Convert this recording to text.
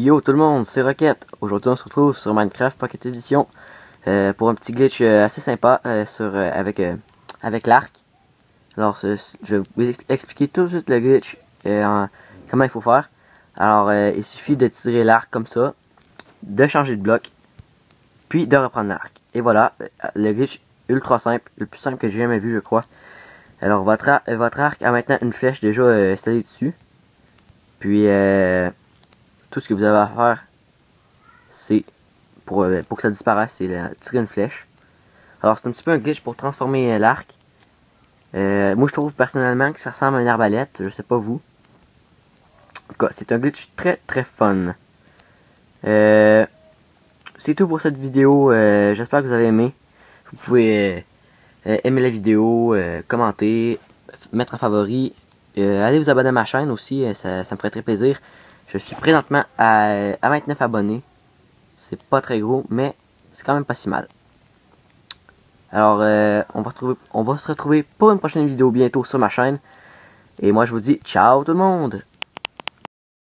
Yo tout le monde, c'est Rocket. Aujourd'hui on se retrouve sur Minecraft Pocket Edition euh, pour un petit glitch euh, assez sympa euh, sur, avec, avec l'arc. Alors je vais vous expliquer tout de suite le glitch, comment il faut faire. Alors il suffit de tirer l'arc comme ça, de changer de bloc, puis de reprendre l'arc. Et voilà, le glitch ultra simple, le plus simple que j'ai jamais vu je crois. Alors votre, votre arc a maintenant une flèche déjà installée dessus. Puis tout ce que vous avez à faire, c'est pour, euh, pour que ça disparaisse, c'est tirer une flèche. Alors c'est un petit peu un glitch pour transformer euh, l'arc. Euh, moi je trouve personnellement que ça ressemble à une arbalète, je sais pas vous. En tout cas, c'est un glitch très très fun. c'est tout pour cette vidéo, j'espère que vous avez aimé. Vous pouvez aimer la vidéo, commenter, mettre en favori. allez vous abonner à ma chaîne aussi, ça me ferait très plaisir. Je suis présentement à, 29 abonnés. C'est pas très gros, mais c'est quand même pas si mal. Alors, euh, on, va on va se retrouver pour une prochaine vidéo bientôt sur ma chaîne. Et moi, je vous dis ciao tout le monde